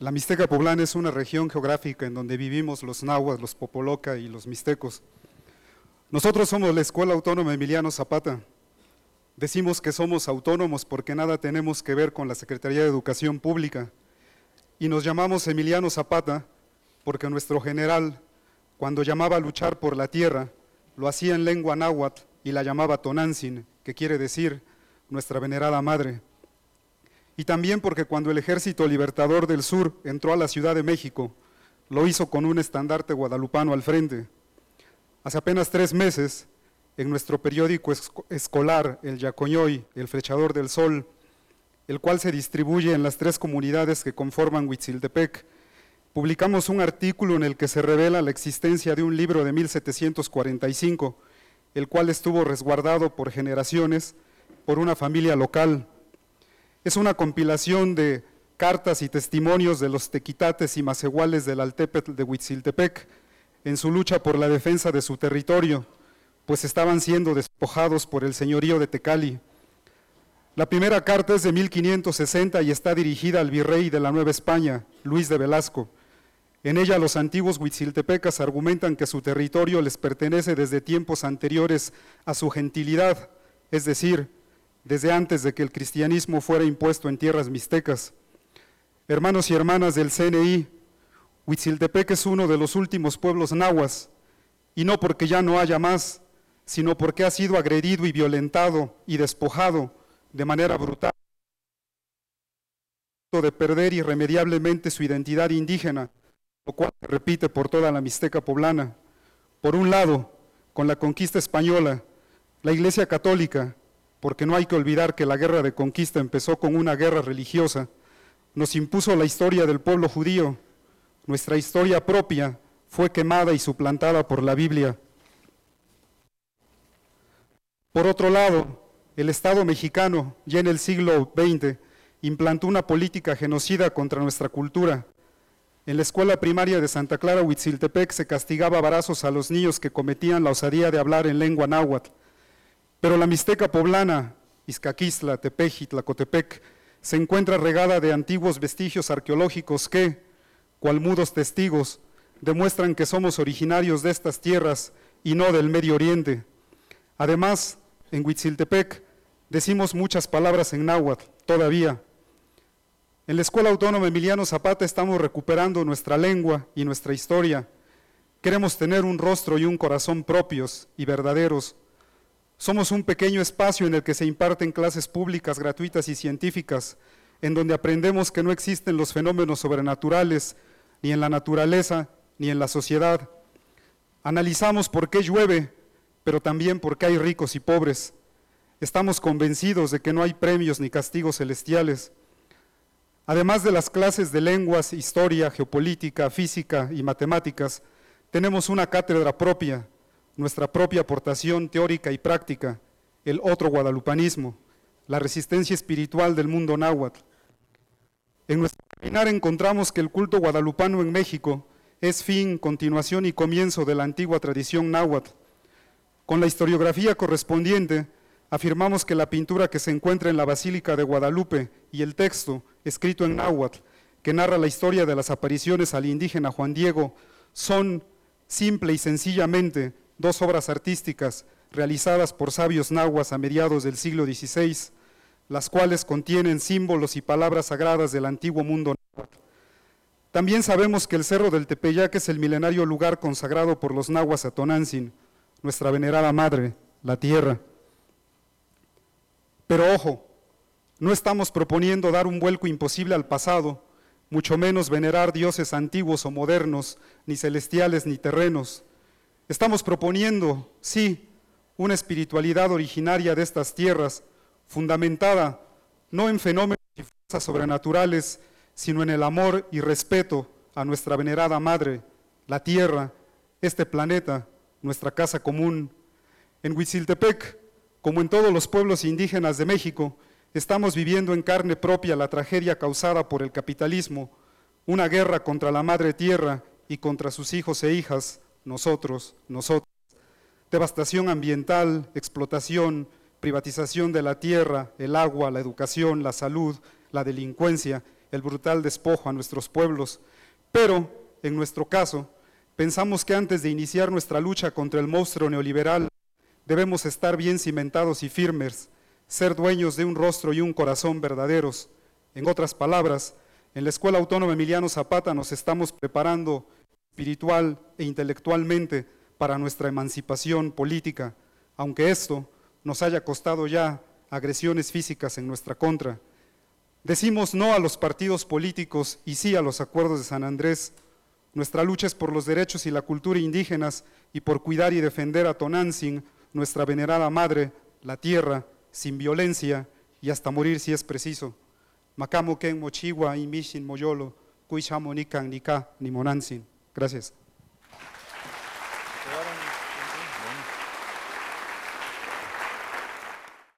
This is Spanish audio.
La Mixteca Poblana es una región geográfica en donde vivimos los nahuas, los popoloca y los mixtecos. Nosotros somos la Escuela Autónoma Emiliano Zapata. Decimos que somos autónomos porque nada tenemos que ver con la Secretaría de Educación Pública. Y nos llamamos Emiliano Zapata porque nuestro general, cuando llamaba a luchar por la tierra, lo hacía en lengua náhuatl y la llamaba Tonantzin, que quiere decir nuestra venerada madre. Y también porque cuando el Ejército Libertador del Sur entró a la Ciudad de México, lo hizo con un estandarte guadalupano al frente. Hace apenas tres meses, en nuestro periódico escolar, el Yacoñoy, el Flechador del Sol, el cual se distribuye en las tres comunidades que conforman Huitziltepec, publicamos un artículo en el que se revela la existencia de un libro de 1745, el cual estuvo resguardado por generaciones por una familia local. Es una compilación de cartas y testimonios de los tequitates y macehuales del Altepetl de Huitziltepec en su lucha por la defensa de su territorio, pues estaban siendo despojados por el señorío de Tecali. La primera carta es de 1560 y está dirigida al virrey de la Nueva España, Luis de Velasco. En ella los antiguos huitziltepecas argumentan que su territorio les pertenece desde tiempos anteriores a su gentilidad, es decir, desde antes de que el cristianismo fuera impuesto en tierras mixtecas. Hermanos y hermanas del CNI, Huitziltepec es uno de los últimos pueblos nahuas, y no porque ya no haya más, sino porque ha sido agredido y violentado y despojado de manera brutal de perder irremediablemente su identidad indígena lo cual se repite por toda la Mixteca poblana. Por un lado, con la conquista española, la Iglesia Católica, porque no hay que olvidar que la guerra de conquista empezó con una guerra religiosa, nos impuso la historia del pueblo judío. Nuestra historia propia fue quemada y suplantada por la Biblia. Por otro lado, el Estado mexicano, ya en el siglo XX, implantó una política genocida contra nuestra cultura, en la escuela primaria de Santa Clara, Huitziltepec, se castigaba a barazos a los niños que cometían la osadía de hablar en lengua náhuatl. Pero la Mixteca poblana, Izcaquistla, Tepeji, Tlacotepec, se encuentra regada de antiguos vestigios arqueológicos que, cual mudos testigos, demuestran que somos originarios de estas tierras y no del Medio Oriente. Además, en Huitziltepec decimos muchas palabras en náhuatl todavía, en la Escuela Autónoma Emiliano Zapata estamos recuperando nuestra lengua y nuestra historia. Queremos tener un rostro y un corazón propios y verdaderos. Somos un pequeño espacio en el que se imparten clases públicas, gratuitas y científicas, en donde aprendemos que no existen los fenómenos sobrenaturales, ni en la naturaleza, ni en la sociedad. Analizamos por qué llueve, pero también por qué hay ricos y pobres. Estamos convencidos de que no hay premios ni castigos celestiales. Además de las clases de lenguas, historia, geopolítica, física y matemáticas, tenemos una cátedra propia, nuestra propia aportación teórica y práctica, el otro guadalupanismo, la resistencia espiritual del mundo náhuatl. En nuestro caminar encontramos que el culto guadalupano en México es fin, continuación y comienzo de la antigua tradición náhuatl. Con la historiografía correspondiente, afirmamos que la pintura que se encuentra en la Basílica de Guadalupe y el texto, escrito en náhuatl, que narra la historia de las apariciones al indígena Juan Diego, son simple y sencillamente dos obras artísticas realizadas por sabios nahuas a mediados del siglo XVI, las cuales contienen símbolos y palabras sagradas del antiguo mundo náhuatl. También sabemos que el Cerro del Tepeyac es el milenario lugar consagrado por los nahuas a Tonantzin, nuestra venerada madre, la tierra. Pero ojo, no estamos proponiendo dar un vuelco imposible al pasado, mucho menos venerar dioses antiguos o modernos, ni celestiales ni terrenos. Estamos proponiendo, sí, una espiritualidad originaria de estas tierras, fundamentada no en fenómenos y fuerzas sobrenaturales, sino en el amor y respeto a nuestra venerada Madre, la Tierra, este planeta, nuestra casa común. En Huitziltepec como en todos los pueblos indígenas de México, estamos viviendo en carne propia la tragedia causada por el capitalismo, una guerra contra la madre tierra y contra sus hijos e hijas, nosotros, nosotros. Devastación ambiental, explotación, privatización de la tierra, el agua, la educación, la salud, la delincuencia el brutal despojo a nuestros pueblos, pero en nuestro caso, pensamos que antes de iniciar nuestra lucha contra el monstruo neoliberal, debemos estar bien cimentados y firmes, ser dueños de un rostro y un corazón verdaderos. En otras palabras, en la Escuela Autónoma Emiliano Zapata nos estamos preparando espiritual e intelectualmente para nuestra emancipación política, aunque esto nos haya costado ya agresiones físicas en nuestra contra. Decimos no a los partidos políticos y sí a los acuerdos de San Andrés. Nuestra lucha es por los derechos y la cultura indígenas y por cuidar y defender a Tonantzin, nuestra venerada madre, la tierra, sin violencia y hasta morir si es preciso. Macamo ken mochiwa y mishin moyolo, kuishamo nikan nika ni monanzin. Gracias.